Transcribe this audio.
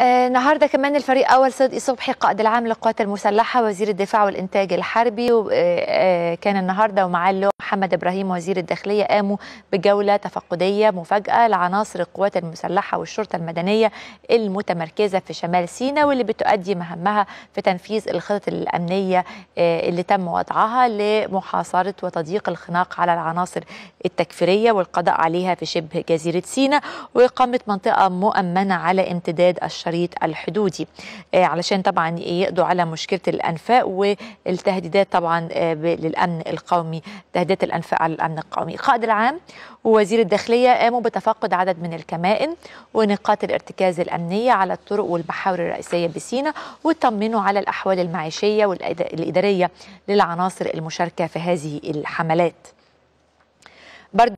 آه، النهارده كمان الفريق أول صدقي صبحي قائد العام للقوات المسلحة وزير الدفاع والإنتاج الحربي آه، آه، كان النهارده ومعاه اللواء محمد إبراهيم وزير الداخلية قاموا بجولة تفقديه مفاجأة لعناصر القوات المسلحة والشرطة المدنية المتمركزة في شمال سيناء واللي بتؤدي مهامها في تنفيذ الخطط الأمنية اللي تم وضعها لمحاصرة وتضييق الخناق على العناصر التكفيرية والقضاء عليها في شبه جزيرة سيناء وإقامة منطقة مؤمنة على امتداد الشريط الحدودي. آه، علشان طبعا يقضوا على مشكلة الأنفاق والتهديدات طبعا آه، للأمن القومي تهديدات الأنفاق على الأمن القومي. القائد العام ووزير الداخلية قاموا بتفقد عدد من الكمائن ونقاط الارتكاز الأمنية على الطرق والمحاور الرئيسية بسيناء واطمنوا على الأحوال المعيشية والاداريه للعناصر المشاركة في هذه الحملات. برضو